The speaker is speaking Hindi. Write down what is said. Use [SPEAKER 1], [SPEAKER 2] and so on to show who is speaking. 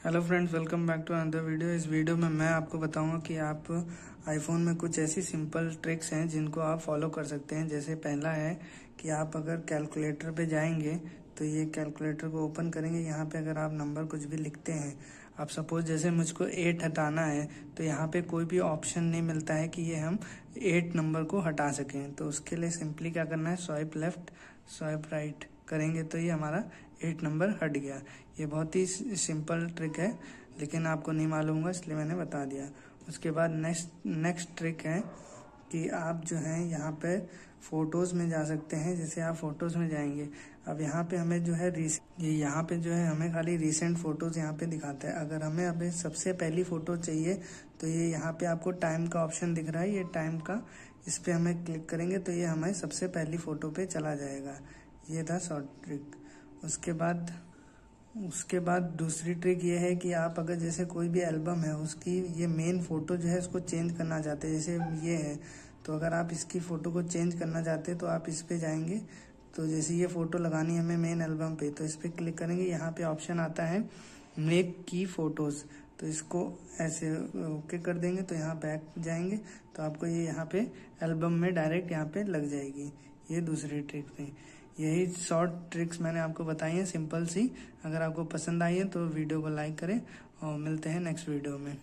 [SPEAKER 1] Hello friends welcome back to another video इस वीडियो में मैं आपको बताऊँगा कि आप आईफोन में कुछ ऐसी सिंपल ट्रिक्स हैं जिनको आप फॉलो कर सकते हैं। जैसे पहला है कि आप अगर कैलकुलेटर पे जाएँगे तो ये कैलकुलेटर को ओपन करेंगे। यहाँ पे अगर आप नंबर कुछ भी लिखते हैं, आप सपोज़ जैसे मुझको एट हटाना है तो यहाँ पे कोई भी ऑप्शन नहीं मिलता है कि ये हम एट नंबर को हटा सकें। तो उसके लिए सिंपली क्या करना है स्वाइप लेफ़्ट स्वाइप राइट करेंगे तो ये हमारा एट नंबर हट गया। ये बहुत ही सिंपल ट्रिक है, लेकिन आपको नहीं मालूम होगा, इसलिए मैंने बता दिया। उसके बाद नेक्स्ट नेक्स्ट ट्रिक है कि आप जो है यहाँ पे फ़ोटोज़ में जा सकते हैं, जैसे आप फ़ोटोज़ में जाएँगे। अब यहाँ पे हमें जो है ये यहाँ पे जो है हमें खाली रिसेंट फ़ोटोज़ यहाँ पे दिखाता है। अगर हमें अभी सबसे पहली फ़ोटो चाहिए तो ये यहाँ पे आपको टाइम का ऑप्शन दिख रहा है। ये टाइम का इस पे हमें क्लिक करेंगे तो ये हमें सबसे पहली फ़ोटो पे चला जाएगा। ये था शॉर्ट ट्रिक उसके बाद उसके बाद दूसरी ट्रिक ये है कि आप अगर जैसे कोई भी एल्बम है, उसकी ये मेन फ़ोटो जो है उसको चेंज करना चाहते हैं। जैसे ये है तो अगर आप इसकी फ़ोटो को चेंज करना चाहते हैं तो आप इस पर जाएँगे। तो जैसे ये फ़ोटो लगानी है हमें मेन एल्बम पे तो इस पर क्लिक करेंगे। यहाँ पे ऑप्शन आता है मेक की फ़ोटोज़ तो इसको ऐसे, ओके कर देंगे तो यहाँ बैक जाएँगे। तो आपको ये यहाँ पे एल्बम में डायरेक्ट यहाँ पे लग जाएगी। ये दूसरी ट्रिक थी। यही शॉर्ट ट्रिक्स मैंने आपको बताई हैं सिंपल सी। अगर आपको पसंद आई है तो वीडियो को लाइक करें और मिलते हैं नेक्स्ट वीडियो में।